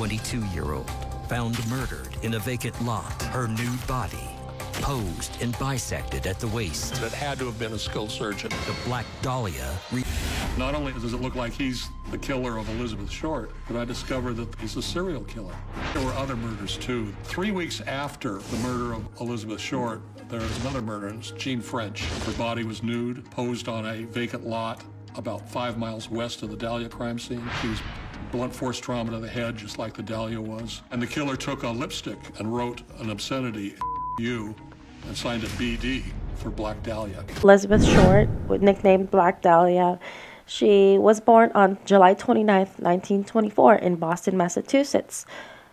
22 year old found murdered in a vacant lot, her nude body posed and bisected at the waist. It had to have been a skilled surgeon. The Black Dahlia. Re- Not only does it look like he's the killer of Elizabeth Short, but I discovered that he's a serial killer. There were other murders too. Three weeks after the murder of Elizabeth Short, there was another murder, and it's Jeanne French. Her body was nude, posed on a vacant lot about five miles west of the Dahlia crime scene. She was blunt force trauma to the head, just like the Dahlia was. And the killer took a lipstick and wrote an obscenity, you, and signed it BD for Black Dahlia. Elizabeth Short, nicknamed Black Dahlia. She was born on July 29th, 1924, in Boston, Massachusetts,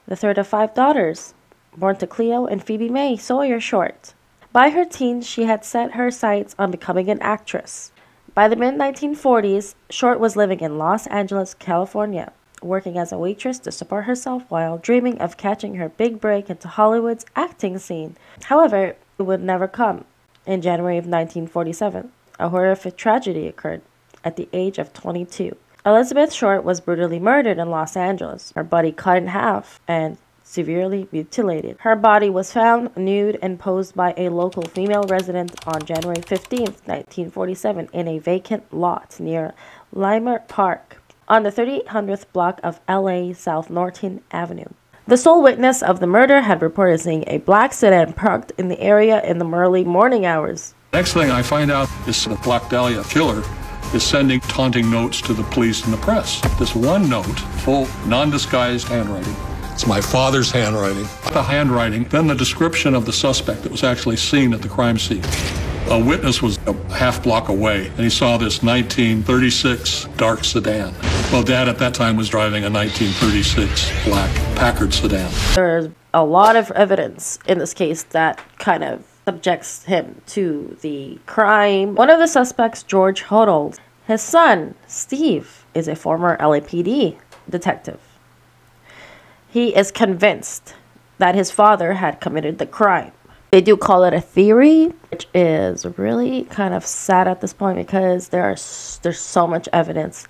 the third of five daughters, born to Cleo and Phoebe Mae Sawyer Short. By her teens, she had set her sights on becoming an actress. By the mid 1940s, Short was living in Los Angeles, California, working as a waitress to support herself while dreaming of catching her big break into Hollywood's acting scene. However, it would never come. In January of 1947, a horrific tragedy occurred at the age of 22. Elizabeth Short was brutally murdered in Los Angeles, her body cut in half and severely mutilated. Her body was found nude and posed by a local female resident on January 15, 1947, in a vacant lot near Leimert Park on the 3800th block of LA South Norton Avenue. The sole witness of the murder had reported seeing a black sedan parked in the area in the early morning hours. Next thing I find out is the Black Dahlia killer is sending taunting notes to the police and the press. This one note, full, non disguised handwriting. It's my father's handwriting. The handwriting, then the description of the suspect that was actually seen at the crime scene. A witness was a half block away and he saw this 1936 dark sedan. Well, Dad at that time was driving a 1936 black Packard sedan. There's a lot of evidence in this case that kind of subjects him to the crime. One of the suspects, George Hodel, his son, Steve, is a former LAPD detective. He is convinced that his father had committed the crime. They do call it a theory, which is really kind of sad at this point because there are there's so much evidence.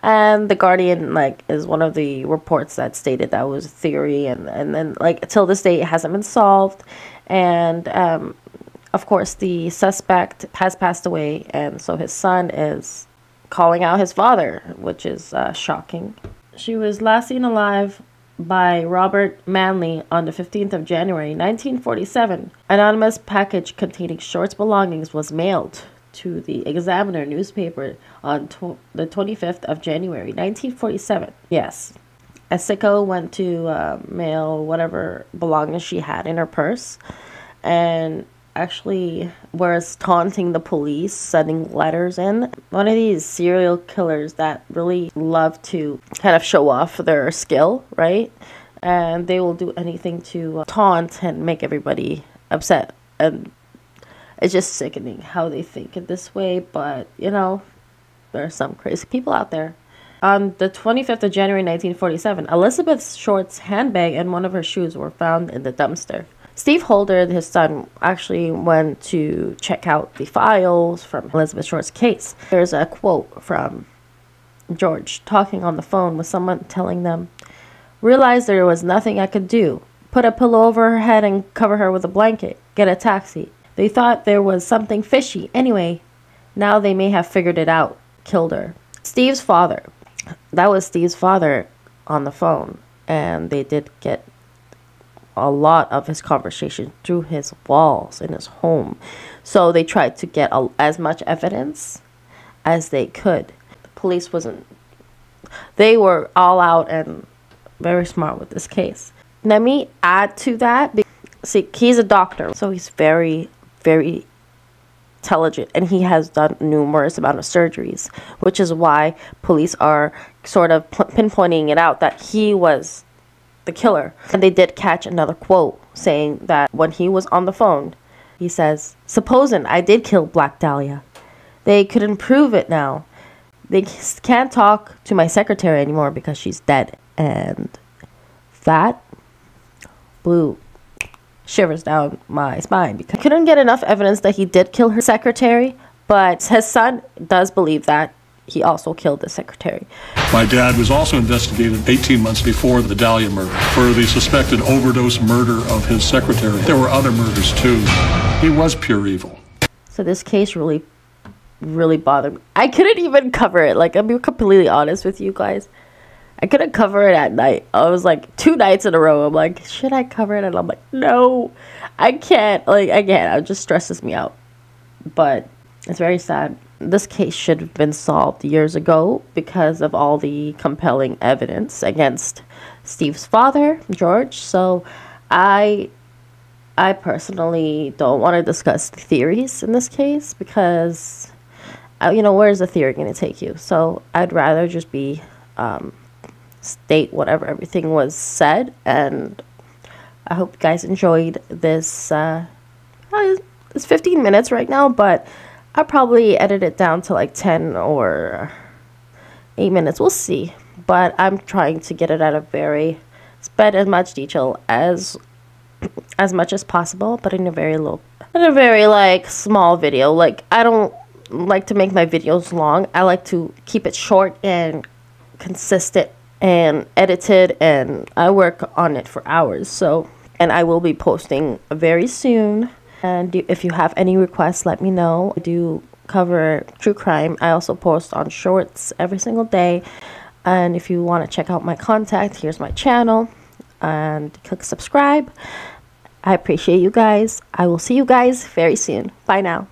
And the Guardian like is one of the reports that stated that was a theory, and and then like till this day it hasn't been solved, and um, of course the suspect has passed away, and so his son is calling out his father, which is uh, shocking. She was last seen alive by Robert Manley on the 15th of January 1947. Anonymous package containing Short's belongings was mailed to the Examiner newspaper on the 25th of January 1947. Yes. Asiko went to uh, mail whatever belongings she had in her purse and actually was taunting the police, sending letters in. One of these serial killers that really love to kind of show off their skill, right? And they will do anything to uh, taunt and make everybody upset. And it's just sickening how they think it this way, but you know, there are some crazy people out there. On the 25th of January 1947, Elizabeth Short's handbag and one of her shoes were found in the dumpster. Steve Hodel, his son, actually went to check out the files from Elizabeth Short's case. There's a quote from George talking on the phone with someone telling them, Realized there was nothing I could do. Put a pillow over her head and cover her with a blanket. Get a taxi. They thought there was something fishy. Anyway, now they may have figured it out. Killed her. Steve's father. That was Steve's father on the phone. And they did get a lot of his conversation through his walls in his home. So they tried to get a, as much evidence as they could. The police wasn't, they were all out and very smart with this case. Let me add to that. See, he's a doctor, so he's very, very intelligent and he has done numerous amount of surgeries which is why police are sort of pinpointing it out that he was the killer. And they did catch another quote saying that when he was on the phone he says supposing i did kill black dahlia they couldn't prove it now. They can't talk to my secretary anymore because she's dead. And that blew shivers down my spine because I couldn't get enough evidence that he did kill her secretary, but his son does believe that he also killed the secretary. My dad was also investigated 18 months before the Dahlia murder for the suspected overdose murder of his secretary. There were other murders too. He was pure evil. So this case really, really bothered me. I couldn't even cover it. Like, I'm being completely honest with you guys. I couldn't cover it at night. I was like, two nights in a row, I'm like, should I cover it? And I'm like, no, I can't. Like, I can't. It just stresses me out. But it's very sad. This case should have been solved years ago because of all the compelling evidence against Steve's father, George. So I I personally don't want to discuss the theories in this case because, uh, you know, where's the theory going to take you? So I'd rather just be um, state whatever everything was said, and I hope you guys enjoyed this. Uh, uh, it's 15 minutes right now, but I'll probably edit it down to like 10 or 8 minutes. We'll see. But I'm trying to get it at a very, spend as much detail as as much as possible, but in a very low, in a very like small video. Like I don't like to make my videos long. I like to keep it short and consistent and edited, and I work on it for hours. So, and I will be posting very soon. And if you have any requests, let me know. I do cover true crime. I also post on shorts every single day. And if you want to check out my contact, here's my channel and click subscribe. I appreciate you guys. I will see you guys very soon. Bye now.